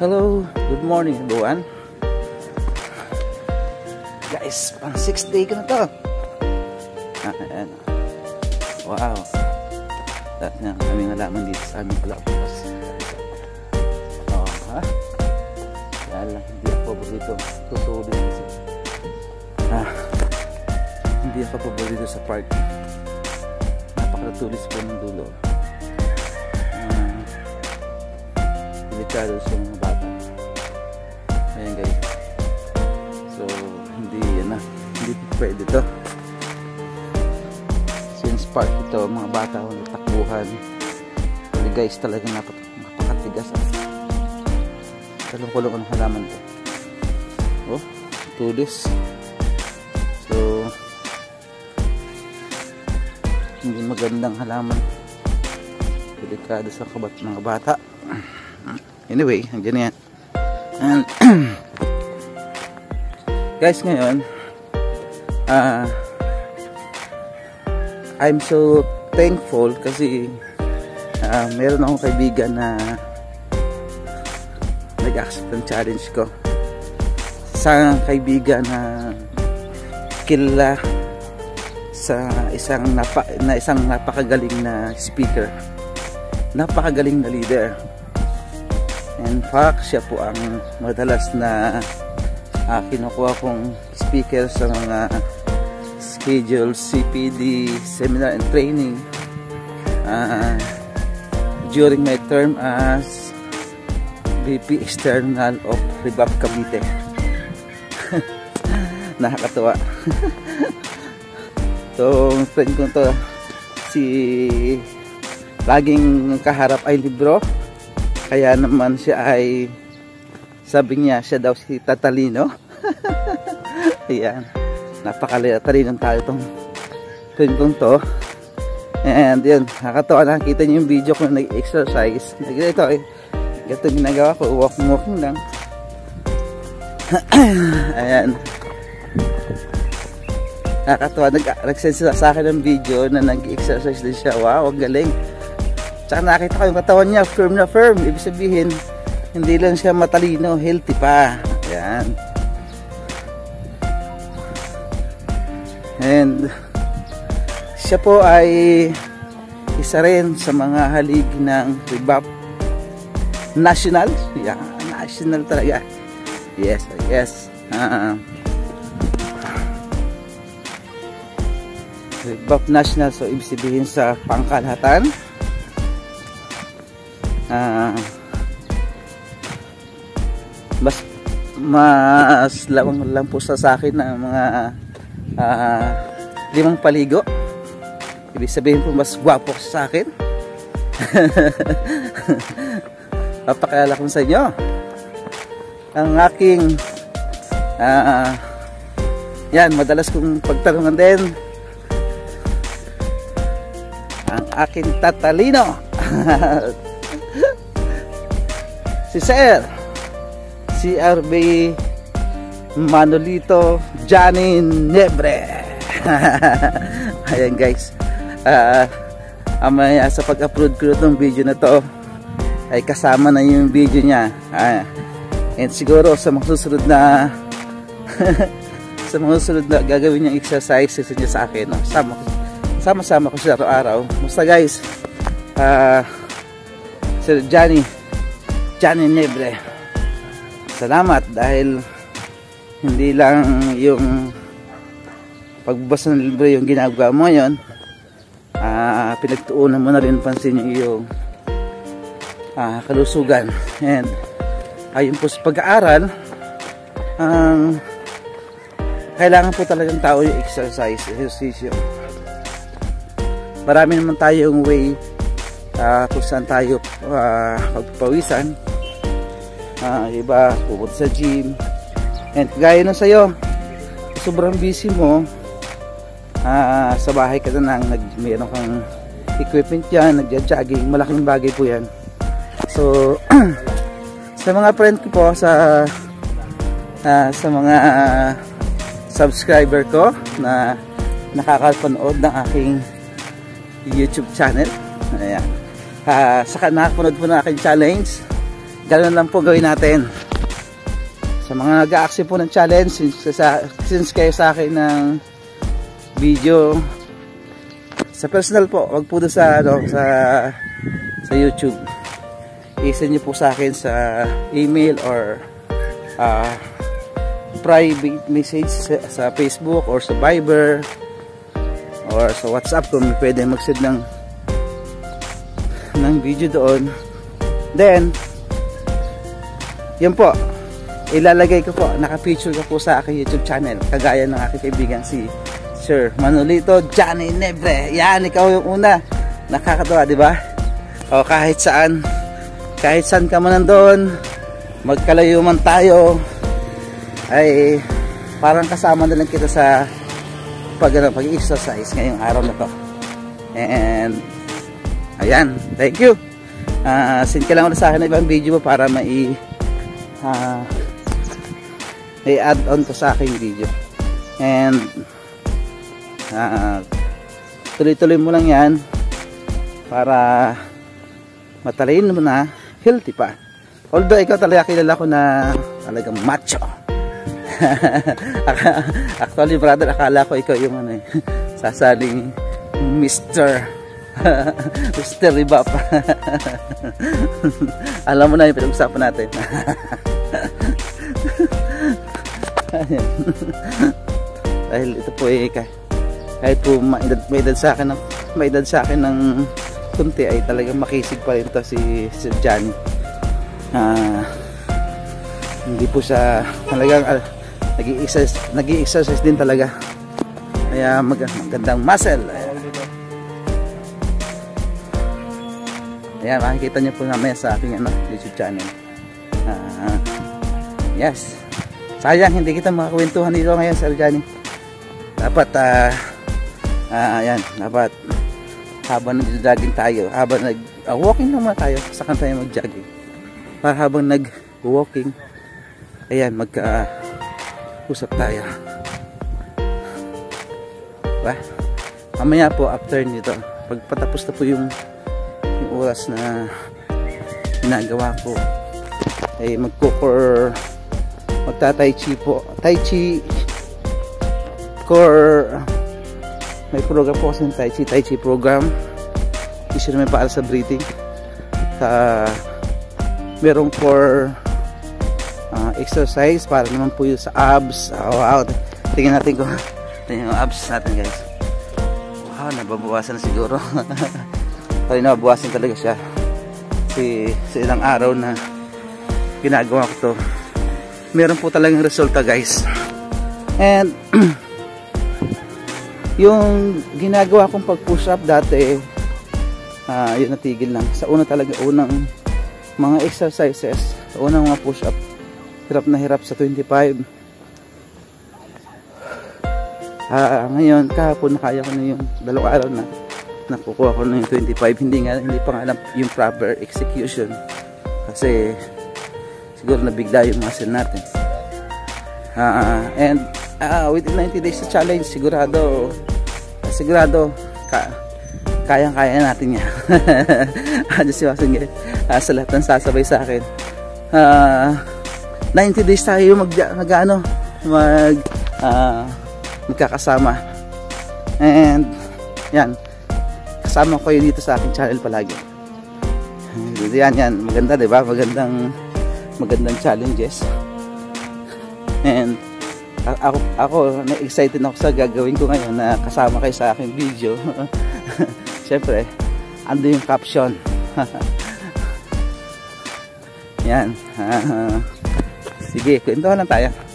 Hello, good morning everyone. Guys, pang 6 day ko na to. Ah, ayan. Wow. Lahat na aming halaman dito sa aming Palapas. Oh, ha? Kaya lang, hindi ako paborito. Din kasi. Ah, hindi ako paborito sa park. Napakatulis po ng dulo. Ah, delikado sa mga pwede to. Since park ito, mga bata ko natakbuhan. Hindi guys, talaga napak napakatigas. Ah. Talong-kulong ang halaman to. Oh, tulis. So, hindi magandang halaman. Delikado sa kabat mga bata. Anyway, na yan. And, guys, ngayon, uh, I'm so thankful kasi uh, meron akong kaibigan na nag-accept ng challenge ko. Isang kaibigan na kilala sa isang napa, na isang napakagaling na speaker. Napakagaling na leader. In fact, siya po ang madalas na uh, kinukuha kong speaker sa mga schedule CPD seminar and training. Uh, during my term as VP External of Ribab Cavite. Nakakatawa. So friend ko to si laging kaharap ay libro. Kaya naman siya ay sabi niya siya daw si Tatalino. Ayan napakalitalino tayo tong twin kong to. And yun nakakatawa nakakita niyo yung video ko na nag-exercise. Ito eh ito ginagawa ko walking walking lang. Ayan. Nakakatawa nag nagsend sa akin ng video na nag-exercise din siya. Wow ang galing. Tsaka nakita ko yung katawan niya firm na firm. Ibig sabihin hindi lang siya matalino healthy pa And siya po ay isa rin sa mga halig ng Rebap National. Yeah, national talaga. Yes, yes. Uh, Rebap National. So, ibig sabihin sa pangkalahatan. Uh, mas mas lawang lang po sa akin ng mga uh, limang paligo. Ibig sabihin po mas gwapo sa akin. Papakilala ko sa inyo. Ang aking uh, yan madalas kong pagtanungan din. Ang aking tatalino. Si Sir si RB Manolito Janin Nebre ayan guys. Uh, amaya sa pag-upload ko itong video na to ay kasama na yung video niya. Uh, and siguro sa mga susunod na sa mga susunod na gagawin niyang exercises niya sa akin no? sama, sama sama ko siya araw-araw. Musta guys? Uh, Sir Johnny Johnny Nebre salamat dahil hindi lang yung pagbasa ng libro yung ginagawa mo yon uh, pinagtuunan mo na rin pansin yung iyong uh, kalusugan. And ayun po sa pag-aaral ang um, kailangan po talagang tao yung exercise exercise marami naman tayong way uh, kung saan tayo uh, pagpapawisan uh, iba pupunta sa gym And gaya na sa'yo, sobrang busy mo, uh, sa bahay ka na lang, nag, meron kang equipment dyan, nagja-jogging, malaking bagay po yan. So, sa mga friend ko po, sa uh, sa mga uh, subscriber ko na nakakapanood ng aking YouTube channel. Ayan. Uh, saka nakapanood po ng aking challenge ganun lang po gawin natin sa mga nag-a-accept po ng challenge since, sa, since kayo sa akin ng video. Sa personal po wag po doon sa ano sa sa YouTube. I-send nyo po sa akin sa email or uh, private message sa, sa Facebook or sa Viber or sa WhatsApp kung pwede mag-send ng ng video doon. Then yun po ilalagay ko po naka-feature ko po sa aking YouTube channel kagaya ng aking kaibigan si Sir Manolito Johnny Nebre. Yan ikaw yung una. Nakakatawa di ba? O kahit saan kahit saan ka man nandoon magkalayo man tayo ay parang kasama na lang kita sa pag, ano, pag-exercise ngayong araw na to. And ayan thank you. Uh, send ka lang ulit sa akin ng ibang video para mai uh, i-add on ko sa aking video and uh, tuloy-tuloy mo lang yan para matalayin mo na healthy pa although ikaw talaga kilala ko na talagang macho actually brother akala ko ikaw yung ano eh sasaling Mr. Mr. Ribap alam mo na yung pinag-usapan natin dahil ito po eh kahit po maedad, maedad sa akin ng maedad sa akin ng kunti ay talagang makisig pa rin to si, si Johnny. Uh, hindi po siya talagang uh, nag-i-exercise nag din talaga. Kaya mag magandang muscle. Ayan makikita niyo po namaya sa aking ano, YouTube channel. Uh, yes sayang hindi kita makakwentuhan dito ngayon Sir Johnny dapat uh, uh, ayan dapat habang nag-jogging tayo, habang nag uh, walking naman tayo, saka tayo mag-jogging. Para habang nag-walking, ayan, magka uh, usap tayo. Diba? Mamaya po, after nito, pagpatapos na po yung, yung oras na ginagawa ko, ay magkukor magta-tai chi po. Tai chi core. May program po kasi Tai Chi, Tai Chi program. Isa naman para sa breathing sa merong for uh, exercise para naman po yung sa abs. Oh, wow. Tingnan natin ko tingnan yung abs natin guys. Wow nababawasan na siguro. Kasi nababawasan talaga siya. Si, sa ilang araw na ginagawa ko to meron po talagang resulta guys. And yung ginagawa kong pag push up dati uh, yun natigil lang. Sa una talaga unang mga exercises unang mga push up hirap na hirap sa 25 uh, ah, ngayon kahapon nakaya ko na yung dalawang araw na nakukuha ko na yung 25 hindi nga hindi pa nga alam yung proper execution. Kasi siguro nabigla yung muscle natin. Uh, and uh, within 90 days sa challenge sigurado sigurado ka kayang-kaya natin yan. Ano si Wasing uh, sa lahat ng sasabay sa akin. Uh, ah, 90 days tayo mag, mag ano mag uh, magkakasama. And yan. Kasama ko yun dito sa aking channel palagi. Yan yan. Maganda diba magandang magandang challenges and ako, ako na-excited ako sa gagawin ko ngayon na kasama kayo sa aking video. Syempre ando yung caption. Yan. Sige kwentuhan lang tayo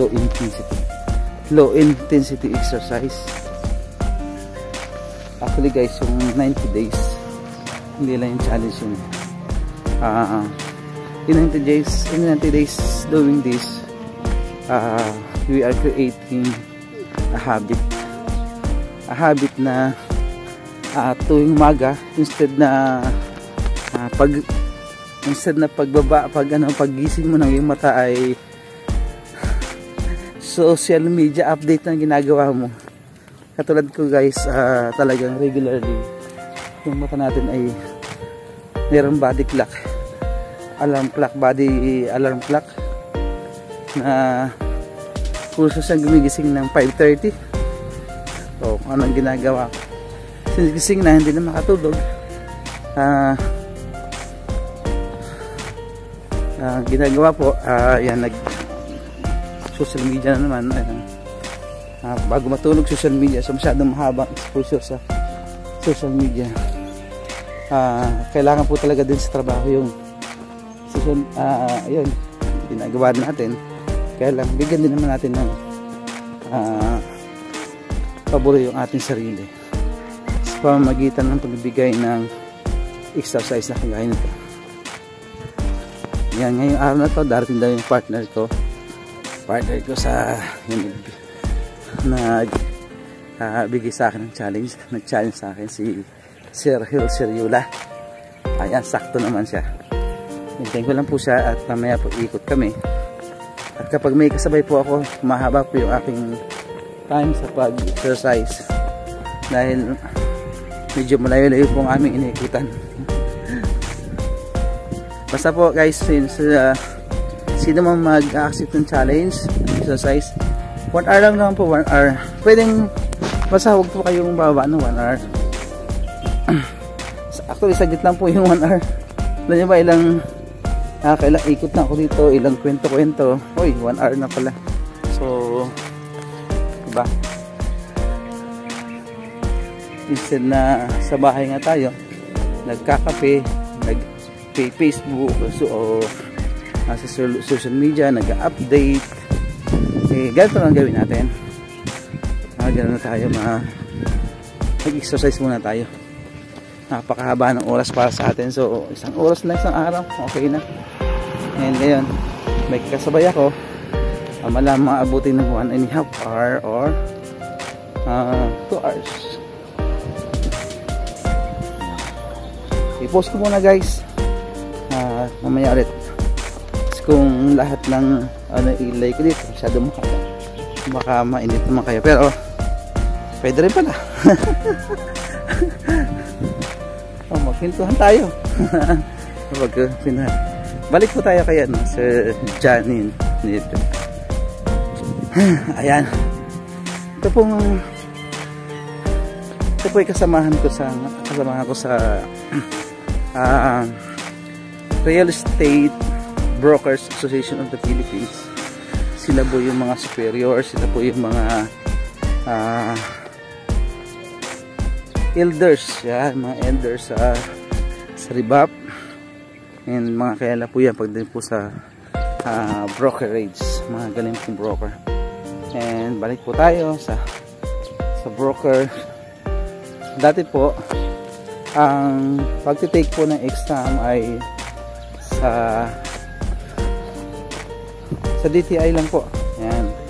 low intensity. Low intensity exercise. Actually guys yung 90 days hindi lang yung challenge yun. Uh, in 90 days in 90 days doing this uh, we are creating a habit. A habit na uh, tuwing maga instead na uh, pag instead na pagbaba pag ano paggising mo ng iyong mata ay social media update na ginagawa mo. Katulad ko guys uh, talagang regularly yung mata natin ay mayroong body clock alarm clock body alarm clock na kurso siyang gumigising ng 5.30 so anong ginagawa ko. Sinigising na hindi na makatulog. Ah uh, uh, ginagawa po uh, yan nag social media na naman uh, uh, bago matulog social media so masyadong mahabang exposure sa social media. Uh, kailangan po talaga din sa trabaho yung social, uh, yun ginagawa natin. Kaya lang bigyan din naman natin ng uh, paboro yung ating sarili. Sa pamamagitan ng pagbibigay ng exercise na kagaya nito. Yan ngayong araw na to darating daw yung partner ko partner ko sa yun, nag uh, bigay sa akin ng challenge nag challenge sa akin si Sir Hill Siriula ayan sakto naman siya. Hintayin ko lang po siya at mamaya po ikot kami. At kapag may kasabay po ako mahaba po yung aking time sa pag exercise dahil medyo malayo-layo po ang aming iniikutan. Basta po guys since uh, sino man mag-accept ng challenge exercise 1 hour lang naman po 1 hour. Pwedeng basta huwag po kayong bababa ng 1 hour. Actually saglit lang po yung 1 hour. Alam nyo ba ilang ah, ikot na ako dito ilang kwento-kwento. Uy 1 hour na pala. So diba? Instead na sa bahay nga tayo nagkakape nag Facebook so, o sa social media, nag-update. Eh, ganito lang gawin natin. Ah, ganun na tayo, ma mag-exercise muna tayo. Napakahaba ng oras para sa atin. So, isang oras na isang araw, okay na. And ngayon, may kasabay ako. Uh, malam maabutin ng 1 and a half hour or 2 uh, hours. I-post ko muna guys. Uh, mamaya ulit kung lahat ng ano ilay ko dito masyado maka baka mainit naman kayo. Pero pwede rin pala. Oh, magpintuhan tayo. Magpintuhan balik po tayo kaya no, Sir Janin nito. Ayan. Ito pong ito po yung kasamahan ko sa kasamahan ko sa uh, real estate Brokers Association of the Philippines. Sila po yung mga superior sila po yung mga uh, elders yan, mga elders sa uh, sa Ribap. And mga kayala po yan pagdating po sa uh, brokerage mga galing pong broker. And balik po tayo sa sa broker. Dati po ang pagtitake po ng exam ay sa sa DTI lang po. Yan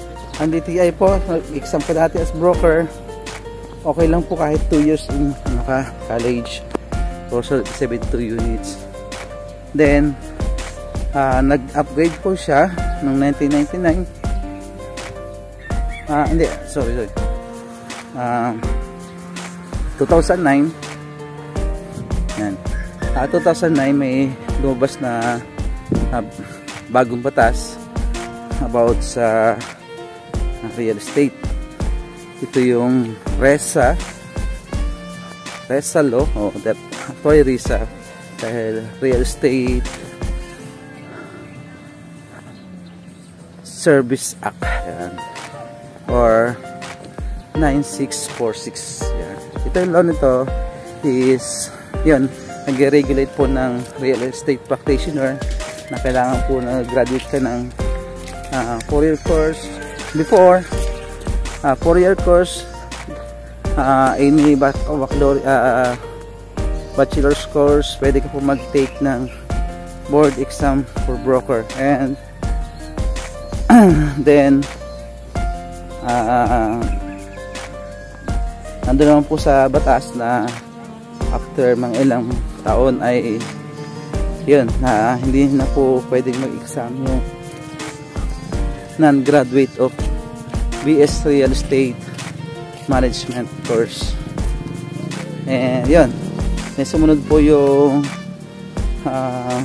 ang DTI po exam ko dati as broker. Okay lang po kahit 2 years in ano ka, college. Also 72 units. Then uh, nag-upgrade po siya noong 1999 ah uh, hindi. Sorry sorry. Uh, 2009 yan uh, 2009 may lumabas na uh, bagong batas about sa real estate. Ito yung RESA. RESA law. O oh, that toy RESA. Dahil real estate service act. Yan. or 9646 yan. ito yung law nito is yun nag-regulate po ng real estate practitioner na kailangan po na graduate ka ng uh, 4 year course before uh, 4 year course uh, any baccalaureate uh, bachelor's course, pwede ka po mag-take ng board exam for broker. And then, uh, nandun naman po sa batas na after mga ilang taon ay yun, na hindi na po pwedeng mag-exam yung non-graduate of BS Real Estate Management course. And yun, may sumunod po yung uh,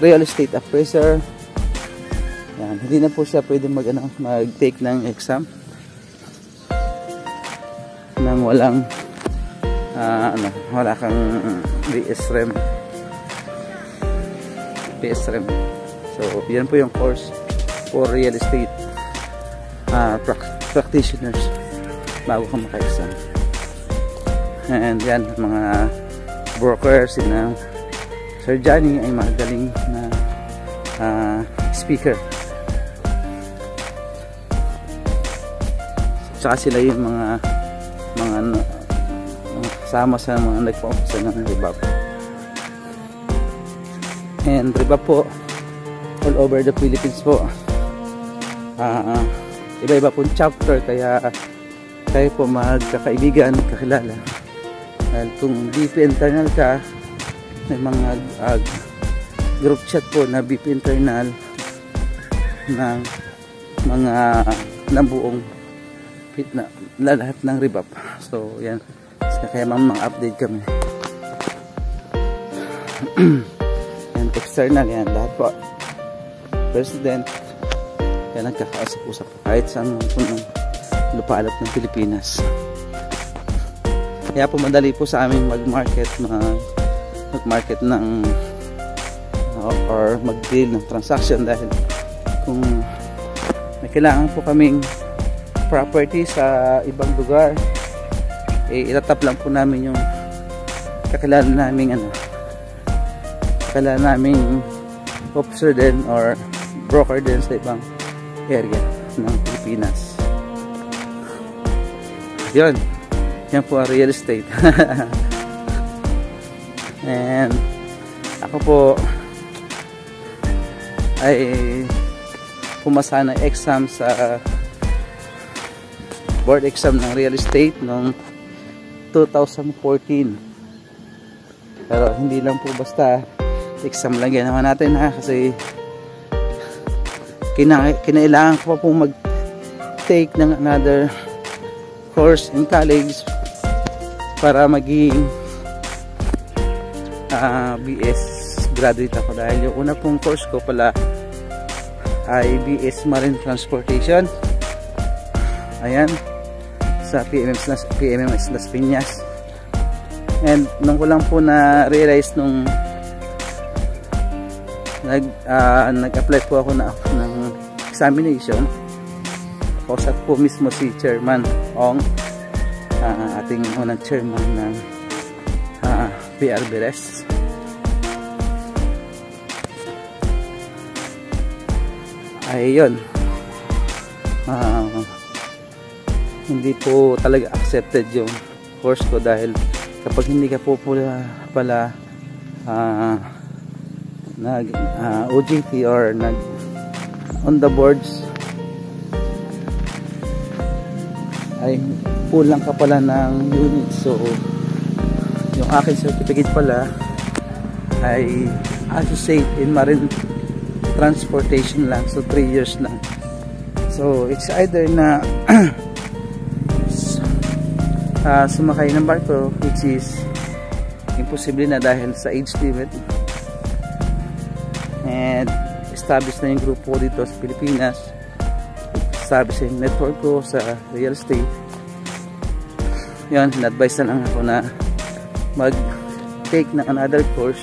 Real Estate Appraiser. Yan, hindi na po siya pwede mag, ano, mag-take ng exam nang walang uh, ano, wala kang BS REM. So, yan po yung course for real estate uh, practitioners bago ka maka-exam. And yan, mga brokers na Sir Johnny ay magaling na uh, speaker. Tsaka sila yung mga mga ano, kasama sa mga nagpa-office ng rebab and riba po all over the Philippines po uh, iba-iba pong chapter kaya kayo po magkakaibigan, kakilala. Dahil kung BP internal ka may mga uh, group chat po na BP internal ng mga ng buong na, na lahat ng rebap so yan. Kaya mamang update kami. External yan lahat po. President yan nagkakausap-usap kahit saan po ng lupalop ng Pilipinas. Kaya po madali po sa amin mag-market mag-market ng uh, or mag-deal ng transaction dahil kung may kailangan po kaming property sa ibang lugar eh itatap lang po namin yung kakilala namin ano kala naming officer din or broker din sa ibang area ng Pilipinas. Yun. Yan po ang real estate. And ako po ay pumasa ng exam sa board exam ng real estate noong 2014 pero hindi lang po basta exam lang naman natin ha? Kasi kina kinailangan ko pa po mag take ng another course in college para maging uh, ah, BS graduate ako. Dahil yung una pong course ko pala ay BS Marine Transportation. Ayan. Sa PMMS Las, PMMS Las Piñas. And nung ko lang po na realize nung nag uh, nag-apply po ako na ng examination kausap po mismo si Chairman Ong uh, ating unang chairman ng uh, PRBRS ay yun uh, hindi po talaga accepted yung course ko dahil kapag hindi ka po pala, pala uh, nag uh, OJT or nag on the boards. Ay kulang ka pala ng unit. So yung aking certificate pala ay associate in marine transportation lang. So 3 years lang so it's either na uh, sumakay ng barko which is imposible na dahil sa age limit. And establish na yung grupo dito sa Pilipinas. Establish yung network ko sa real estate. Yun, in-advise na lang ako na mag take ng another course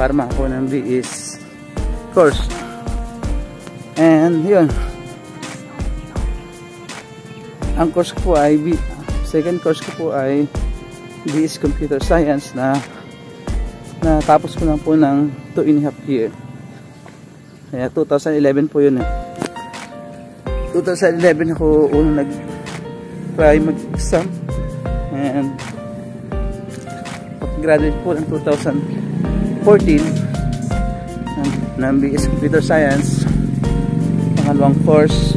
para makakuha ng BS course. And yun. Ang course ko po ay second course ko po ay BS Computer Science na natapos ko lang po ng 2 and a half year kaya 2011 po yun eh. 2011 ako unang nag try mag exam and graduate po ng 2014 ng, ng BS Computer Science pangalawang course.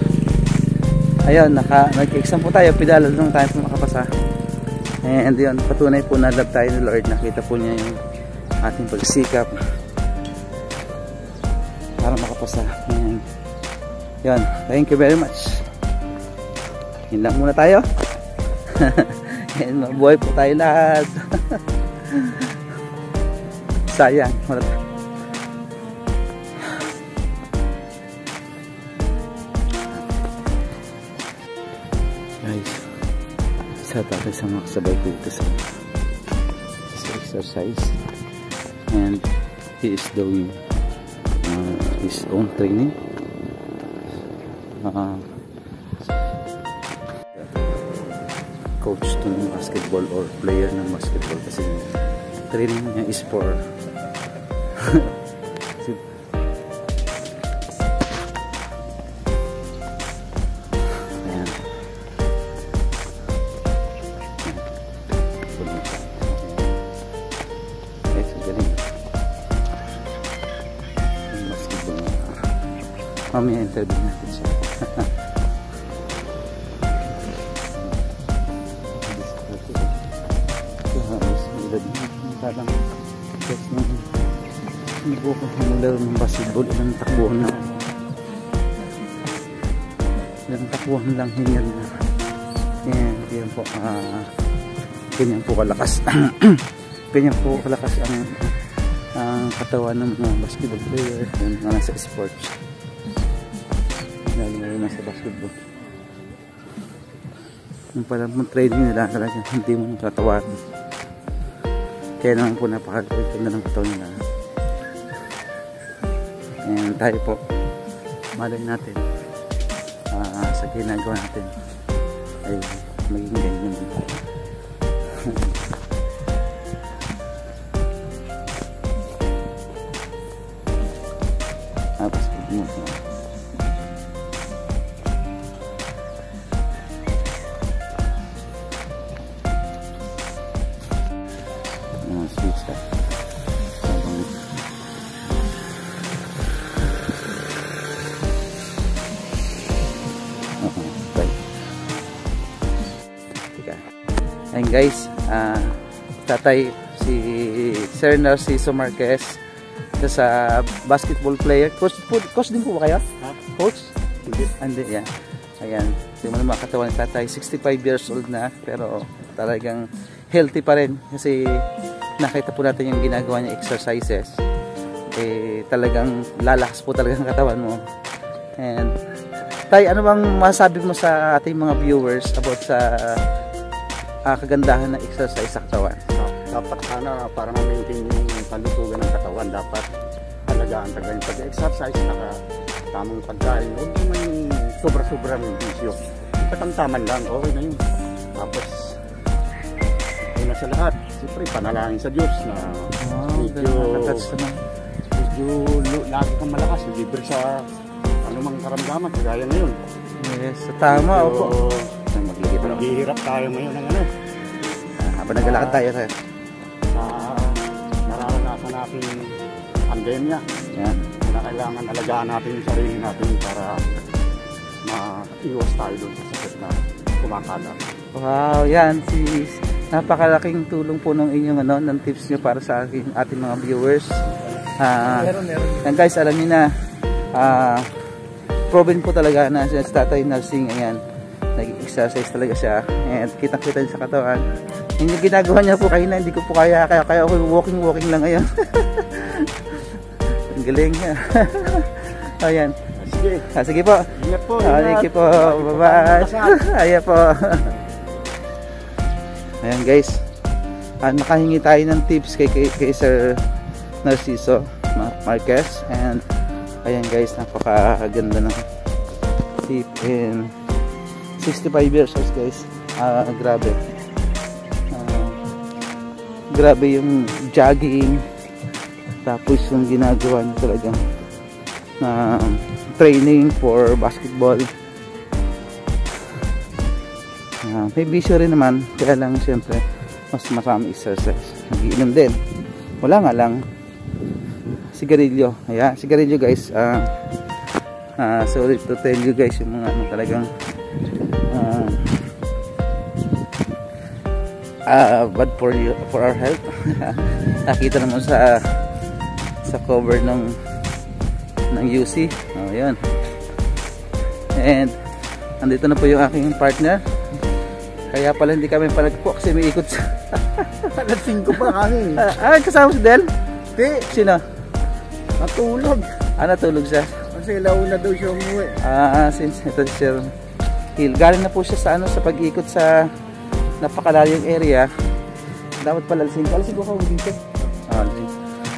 Ayun naka, nag-exam po tayo. Pidalal nung tayo po makapasa. And yun patunay po na love tayo ni Lord. Nakita po niya yung ating pagsikap para makapasa and yun thank you very much. Yun lang muna tayo. And mabuhay po tayo lahat. Sayang wala. Guys isa tayo sa mga kasabay ko dito sa, sa exercise. And he is doing uh, his own training. Uh, coach to ng basketball or player ng basketball kasi training niya is for Mamaya interview natin siya. Parang test ng nabuko humularo ng basketball ilang takbuhan na ilang takbuhan lang hingal na yan, yan po ah ganyan po kalakas. Ganyan po kalakas ang katawan ng mga basketball player. Yung mga nasa sports. na basketball yung parang mong training nila talaga hindi mo tatawarin kaya naman po napakaganda ng katawan nila. And tayo po. Malay natin. Uh, sa ginagawa natin. Ay maging ganyan. tapos guys, ah tatay si Sir Narciso Marquez isa sa basketball player. Coach, po- coach din po ba kayo? Coach? Hindi, yeah. Ayan. Yung mga katawan ni tatay, 65 years old na, pero talagang healthy pa rin. Kasi nakita po natin yung ginagawa niya exercises. Eh, talagang lalakas po talaga ang katawan mo. And, tay, ano bang masabi mo sa ating mga viewers about sa ah, kagandahan ng exercise sa katawan? dapat sana para ma-maintain yung kalusugan ng katawan dapat alagaan talaga yung pag-exercise naka tamang pagkain huwag naman yung sobra-sobra ng bisyo katamtaman lang okay na yun tapos una sa lahat siyempre panalangin sa Diyos na medyo naman. medyo lu- lagi kang malakas libre sa anumang karamdaman kagaya ngayon Yes, tama. Medyo Opo. Nang magigit na. naghihirap tayo ngayon ng ano Habang naglalakad tayo, sir. sa nararanasan natin pandemya Yan. na kailangan alagaan natin yung sarili natin para maiwas tayo doon sa sakit na kumakalat. Wow, yan. Si, napakalaking tulong po ng inyong ano, ng tips nyo para sa aking, ating mga viewers. Ah, meron. yan guys, alam niyo na, ah, proven po talaga na si tatay nursing, ayan, nag-exercise talaga siya. And kitang-kita sa katawan. Yung ginagawa niya po kanina, hindi ko po kaya, kaya, kaya ako walking-walking lang ngayon. Ang galing niya. ayan. Sige, Ah, sige po. ingat po. Ah, thank you po. Bye-bye. Ayan po. Ayan guys. Ah, nakahingi tayo ng tips kay, kay, kay Sir Narciso Ma- Marquez. And ayan guys, napakaganda ng tip in 65 years old guys. Ah, grabe. Ah, grabe yung jogging. Tapos yung ginagawa niya talagang na training for basketball. Ah, may bisyo rin naman, kaya lang siyempre mas marami exercise nagiinom din wala nga lang sigarilyo ayan sigarilyo guys ah uh, sorry to tell you guys yung mga ano talagang uh, uh, bad for you, for our health nakita naman sa sa cover ng ng UC oh yun and andito na po yung aking partner kaya pala hindi kami palagpo kasi may ikot sa... 5 pa kami. ah, kasama si Del? Hindi. Sino? Natulog. Ah, natulog siya. Kasi launa daw siya umuwi. Ah, since ito si Sir Hill. Galing na po siya sa ano sa pag-ikot sa napakalayong area. Dapat pala lasing ko. Alasing ko ka dito. Ah, lasing.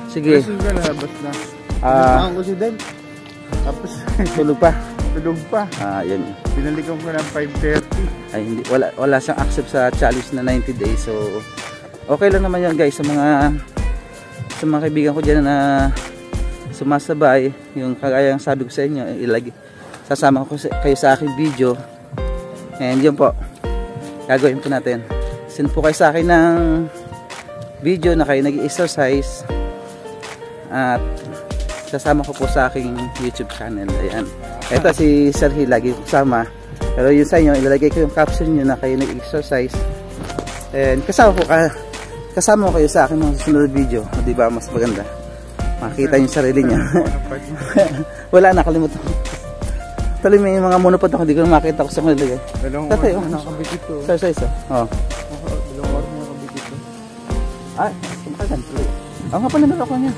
Sige. Kasi ka nalabas na. Ah, ko si Del. Tapos tulog pa. tulog pa. Ah, yan. Binalikan ko ng 5.30. Ay hindi wala wala siyang accept sa challenge na 90 days. So okay lang naman 'yan guys sa mga sa mga kaibigan ko diyan na sumasabay, yung kagaya ng sabi ko sa inyo, ilagay sasama ko kayo sa aking video. And yun po. Gagawin po natin. Send po kayo sa akin ng video na kayo nag-exercise at sasama ko po sa aking YouTube channel. Ayan. Ito si Sir Hill lagi kasama. Pero yun sa inyo, ilalagay ko yung caption nyo na kayo nag-exercise. And kasama ko, ka, kasama ko kayo sa akin mga susunod video. O, diba, mas maganda. Makita yung sarili niya. Wala, nakalimutan Tuloy may mga monopod ako, hindi ko na makita ko sa kanila. Dalawang Tatay, oras oh. na nakabit ito. Sa isa isa. Oh. Dalawang oras na nakabit ito. Ay, kumakagan. Ako nga pala meron ako niya.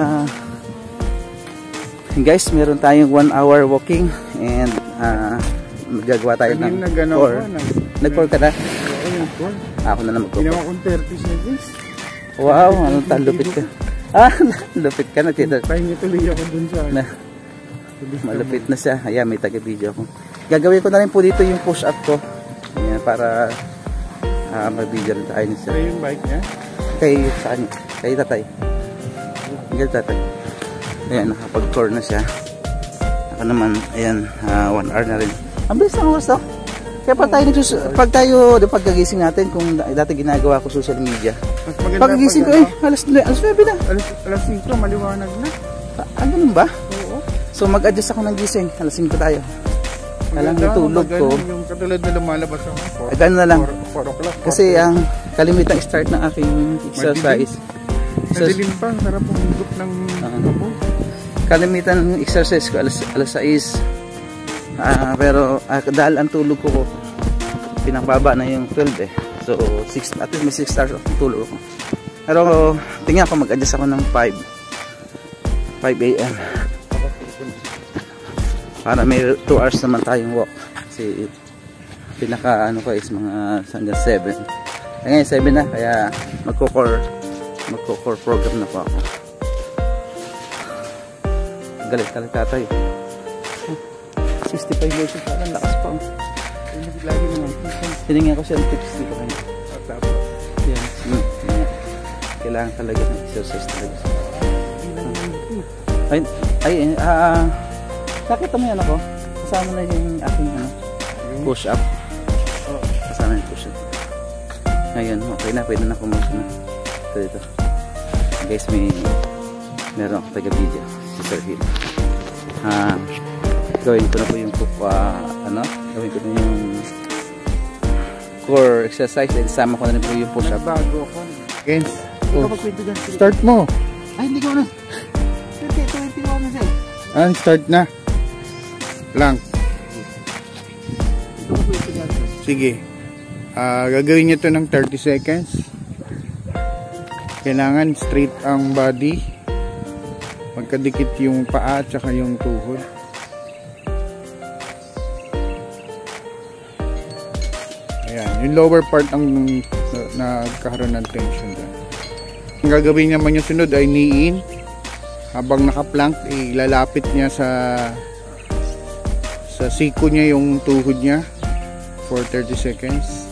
Ah, guys, meron tayong 1 hour walking and ah, magagawa tayo ng Kanina nag-ano four. ko. nag- Nag-4 ka na? Oo, nag-call. Ako na naman magko. Ginawa kong 30 seconds. Wow, anong ta lupit ka. Ah, lupit ka na. Pahingi tuloy ako dun sa... Na, malupit na siya. Ayan, may taga-video ako. Gagawin ko na rin po dito yung push-up ko. Ayan, para ah, mag-video rin tayo niya. Ito yung bike niya. Kay sa kanya. Kay tatay. Kay tatay. Ayan, nakapag-core na siya. Ako naman, ayan, ah, one hour na rin. Ang bilis ng oras to. Kaya pag tayo, pag tayo, pagkagising natin, kung da- dati ginagawa ko social media. Pagkagising ko, eh, ano, alas, alas 9 na. Alas, alas 5, maliwanag na. Ah, ah, ganun ba? So mag-adjust ako ng gising. Alas 5 tayo. Alam yung tulog ko. Yung katulad na lumalabas ako. Ah, ganun na lang. 4 o'clock. Kasi ang kalimitang start ng aking exercise. Madilim pa, sarap pumigop ng Ah. abo. kalimitan ng exercise ko alas, alas 6. Ah, pero ah, dahil ang tulog ko pinakbaba na yung 12 eh. So 6 at least may 6 hours of tulog ko. Pero tingnan ko mag-adjust ako ng 5 5 a.m. Para may 2 hours naman tayong walk. Kasi pinaka ano ko is mga hanggang 7. Kaya ngayon 7 na kaya magko-core magko-core program na po ako. Galit galit tatay. 65 years old parang lakas pa. Lagi naman. Tinignan ko siya ng tips dito. At tapos, Yan. Kailangan talaga ng exercise talaga. Ay, ay, ah, nakita mo yan ako. Kasama na yung aking ano, push up. oh, Kasama yung push up. Ngayon, okay na, pwede na ako mag ano. Ito dito. Guys, may meron ako taga-video. Si Sir Hill. Ah, gawin ko na po yung uh, ano, gawin ko na yung core exercise. Then, sama ko na rin po yung push up. bago ako. Gens, Oh. start mo. Ay, hindi ko na. 20, 21 na siya. Ah, start na. Lang. Sige. Ah, gagawin niyo to ng 30 seconds. Kailangan straight ang body. Magkadikit yung paa at saka yung tuhod. Ayan, yung lower part ang na- nagkakaroon ng tension dyan. Ang gagawin naman yung sunod ay knee in. Habang naka-plank, ilalapit niya sa sa siko niya yung tuhod niya for 30 seconds.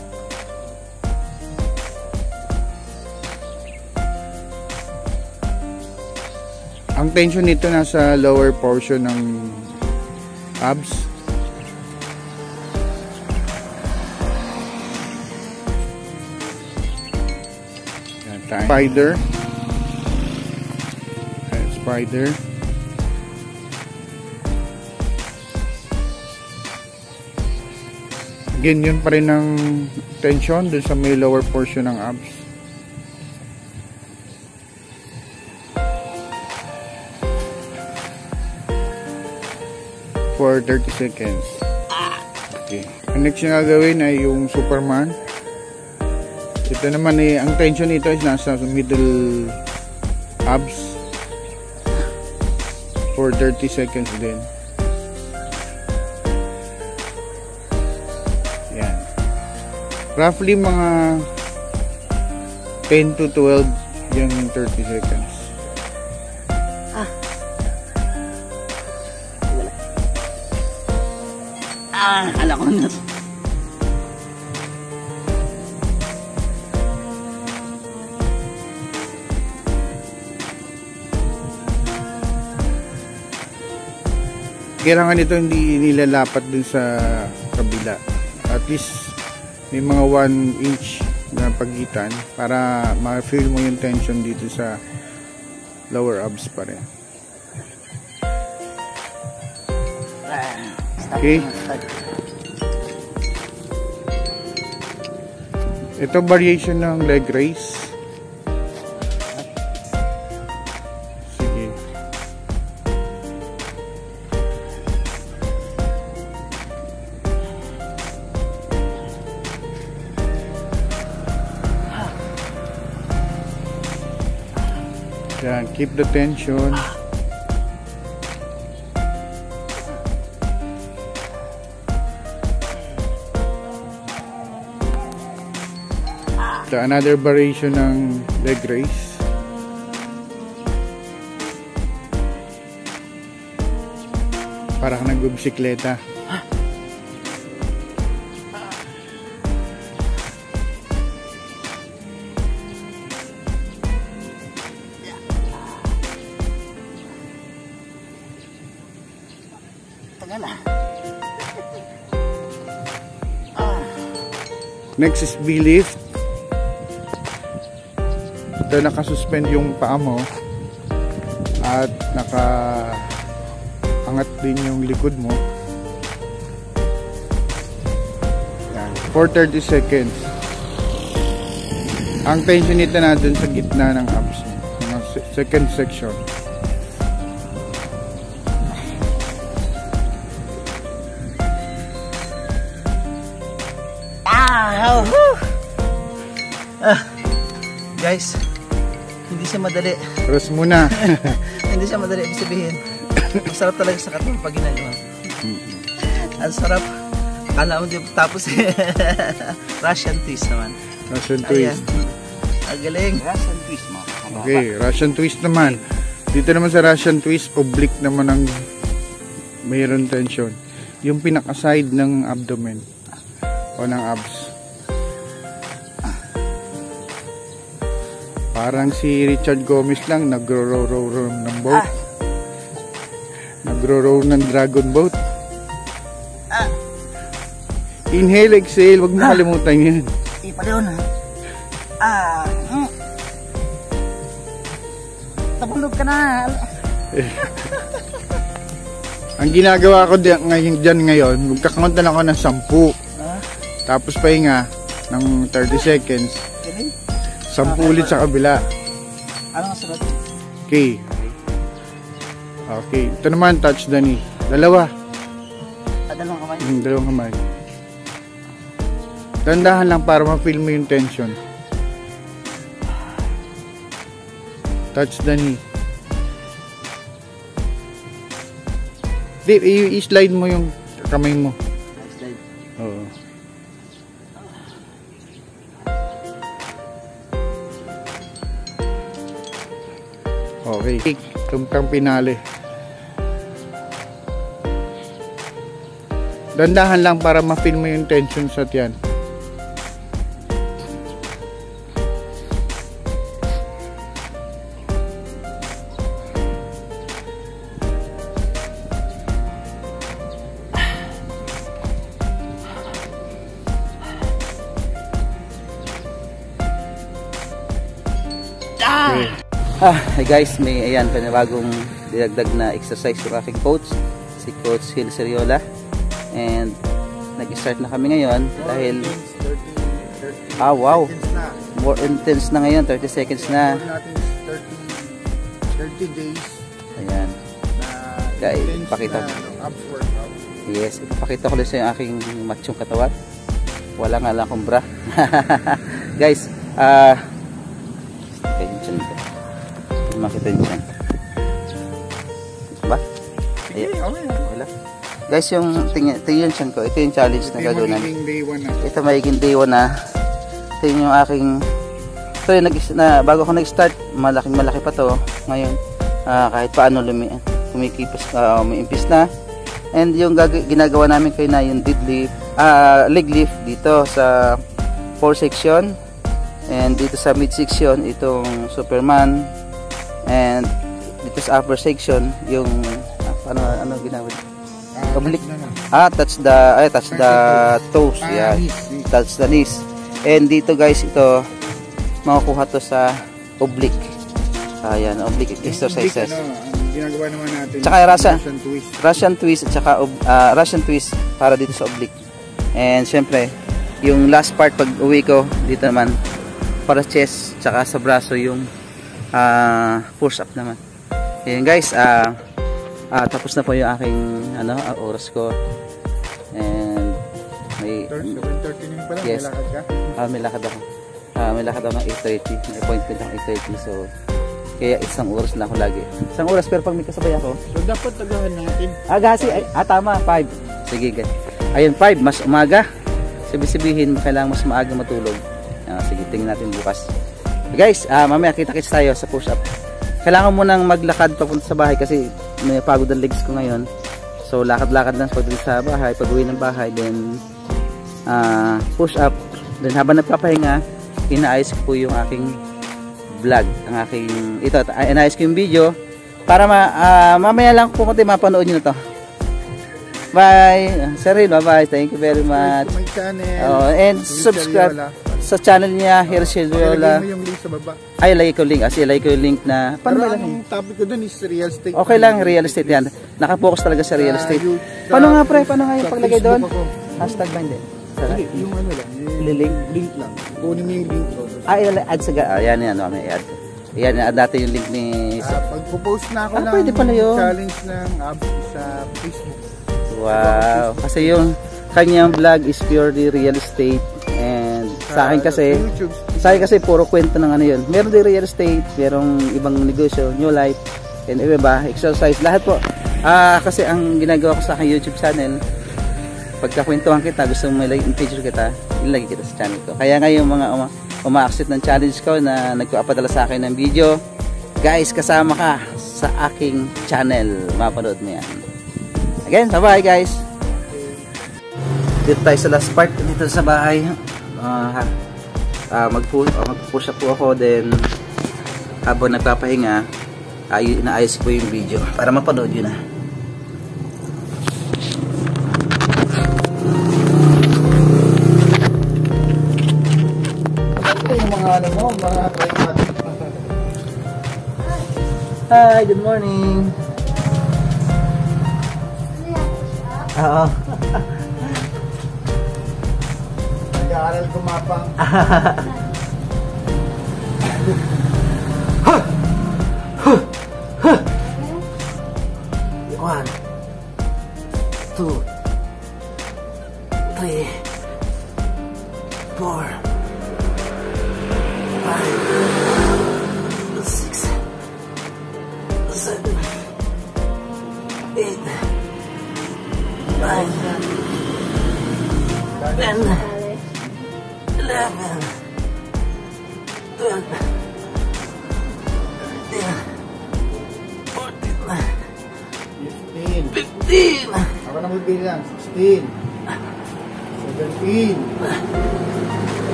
Ang tension nito nasa lower portion ng abs. time. Spider. Ayan, spider. Again, yun pa rin ang tension dun sa may lower portion ng abs. For 30 seconds. Okay. Ang next na gagawin ay yung Superman. Ito naman eh, ang tension nito is nasa middle abs for 30 seconds din. Roughly mga 10 to 12 yung 30 seconds. Ah, alam ko na. Kailangan ito hindi nilalapat dun sa kabila. At least may mga 1 inch na pagitan para ma-feel mo yung tension dito sa lower abs pa rin. Okay. Ito variation ng leg raise. Keep the tension. Ito, another variation ng leg raise. Parang nagbibisikleta. Next is V-lift. Ito nakasuspend yung paa mo at naka angat din yung likod mo. Yan. For 30 seconds. Ang tension nito na dun sa gitna ng abs second section. Guys, hindi siya madali. Rest muna. hindi siya madali ibig sabihin. Masarap talaga sa katong pag ginagawa. Ang sarap. Akala mo di tapos Russian twist naman. Russian Ayan. twist. Ang galing. Russian twist mo. Okay, Russian twist naman. Dito naman sa Russian twist, oblique naman ang mayroon tension. Yung pinaka-side ng abdomen o ng abs. Parang si Richard Gomez lang nagro-row-row ng boat. Ah. Nagro-row ng dragon boat. Ah. Inhale, exhale, wag mo Ah. kalimutan yan. Ipala yun ha. Ah. Mm. Tabulog ka na. Ang ginagawa ko di- ngayon, dyan ngayon, magkakount na lang ako ng 10. Ah, Tapos pahinga ng 30 seconds. 10 ulit sa kabila. Ano nga sunod? Okay. Okay. Ito naman, touch knee. Dalawa. Ah, dalawang kamay. Yung dalawang kamay. Tandahan lang para ma-feel mo yung tension. Touch knee. Di, i-slide mo yung kamay mo. Tumpang pinali. Dandahan lang para ma-feel mo yung tension sa tiyan. Guys, may ayan panibagong dinagdag na exercise yung aking coach, si Coach Hil Seriola. And nag-start na kami ngayon dahil ah wow, more intense na ngayon, 30 seconds na. Goal natin is 30, 30 days Ayan. Guys, pakita. Yes, ipapakita ko lang sa yung aking machong katawan. Wala nga lang akong bra. guys, ah uh. Chan. Ba? Sige, okay. Lang. Guys, yung tingin, tingin ko. Ito yung challenge na Ito yung gagawin namin. magiging day 1 na. Ito magiging day 1 na. Ito yung aking ito yung nag, na, bago ako nag-start, malaking malaki pa to. Ngayon, ah, kahit paano lumi, kumikipas, uh, umiimpis na. And yung ginagawa namin kayo na yung deadlift, ah, leg lift dito sa 4 section. And dito sa mid section, itong Superman. And dito sa upper section, yung paano ano ginagawa? Ah, na. Ah, touch the ay touch the toes. Ah, Yeah. Touch the knees. And dito guys, ito makukuha to sa oblique. Ayan, oblique exercises. Ano, ginagawa naman natin. Tsaka. Russian twist. Russian twist at saka ah, Russian twist para dito sa oblique. And syempre, yung last part pag uwi ko dito naman para chest tsaka sa braso yung ah, push up naman. Ayan guys, ah ah, tapos na po yung aking ano, ah, oras ko. And may 7.30 na pala, Yes. may lakad ka. Ah, may lakad ako. Ah, may lakad ako ng 8.30. May appointment ako 8.30. So, kaya isang oras lang ako lagi. Isang oras pero pag may kasabay ako, So, dapat tagahan natin. ah, gasi, ay, ah, tama, 5. Sige, guys. Ayun, 5, mas umaga. Sabi-sabihin, kailangan mas maaga matulog. Ah, sige, tingnan natin bukas. Guys, ah, mamaya kita-kits tayo sa push-up. Kailangan mo nang maglakad papunta sa bahay kasi may pagod ang legs ko ngayon. So, lakad-lakad lang pagdating sa bahay, pag uwi ng bahay, then ah, push-up. Then habang nagpapahinga, inaayos ko po yung aking vlog, ang aking, ito, ay- inaayos ko yung video para ma, ah, mamaya lang po konti mapanood nyo na to. Bye! Sir Rin, bye-bye. Thank you very much. Oh, and subscribe. Sa channel niya, Hershel Ilagay mo yung link sa baba. Ay, lagay ko link. Kasi lagay ko yung link na, paano Pero ang topic ko dun is real estate. Okay lang, real estate yan. Nakapokus talaga sa real Sa estate. you- Paano sa- nga pre? Paano nga yung paglagay doon? Hashtag ba hindi? Hindi, yung ano lang. Yung Lilink? link lang. Kunin mo yung link. Ah, ilala- add sa, ah, yan yan, oh, may add. Yan, add natin yung link ni, Ah, Pag-post na ako Ah, ng pwede pala yun. challenge ng abs sa Facebook. wow. Kasi yung kanyang vlog is purely real estate sa akin kasi. Sa akin kasi puro kwento ng ano yun. Meron din real estate, merong ibang negosyo, new life, and iba ba, exercise, lahat po. Ah, kasi ang ginagawa ko sa aking YouTube channel, pagkakwentuhan kita, gusto mo may picture kita, ilagay kita sa channel ko. Kaya ngayon mga uma, uma-accept ng challenge ko na nagpapadala sa akin ng video, guys, kasama ka sa aking channel. Mapanood mo yan. Again, bye-bye guys. Dito tayo sa last part dito sa bahay. Ah, uh, mag-push uh, mag-push up po ako then habang nagpapahinga ay inaayos ko yung video para mapanood yun yung mga ano mo, mga. Hi, good morning. Oo. 啊哈哈哈。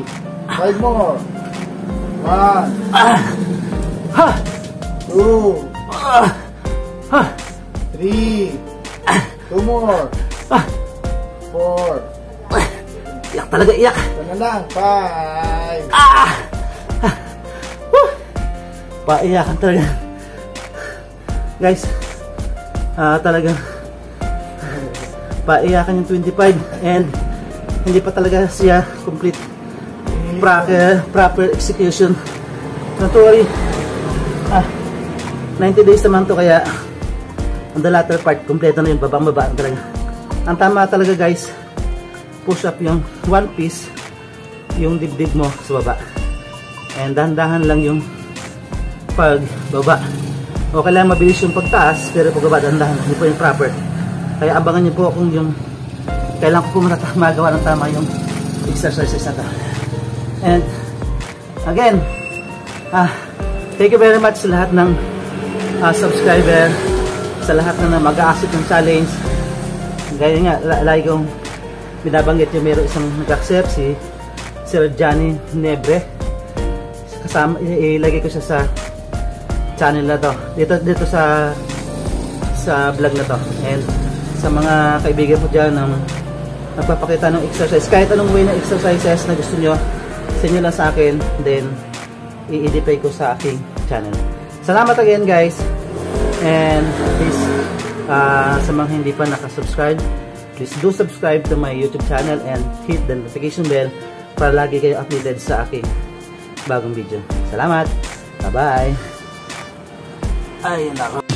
19. 20. Five more. One. Two. Three. Two more. Four. Iyak talaga, iyak. Ito na lang. Five. Ah! Paiyakan talaga. Guys, ah talagang paiyakan yung 25 and hindi pa talaga siya complete proper, proper execution. Worry. Ah, 90 days naman to kaya on the latter part, kompleto na yung babang baba talaga. Ang tama talaga guys, push up yung one piece yung dibdib mo sa baba. And dahan-dahan lang yung pagbaba. O kailangan mabilis yung pagtaas, pero pagbaba dahan-dahan, hindi po yung proper. Kaya abangan niyo po kung yung kailangan ko po magawa ng tama yung exercises na to. And again, ah, thank you very much sa lahat ng ah, subscriber, sa lahat na mag-a-accept ng challenge. Gaya nga, la- lagi kong binabanggit yung meron isang nag-accept si Sir Johnny Nebre. Kasama, ilagay ko siya sa channel na to. Dito, dito sa sa vlog na to. And sa mga kaibigan ko dyan ng nagpapakita ng exercise, kahit anong way ng exercises na gusto nyo, send lang sa akin, then i-edify ko sa aking channel. Salamat again guys! And please, uh, sa mga hindi pa nakasubscribe, please do subscribe to my YouTube channel and hit the notification bell para lagi kayo updated sa aking bagong video. Salamat! Bye-bye! Ay, nako.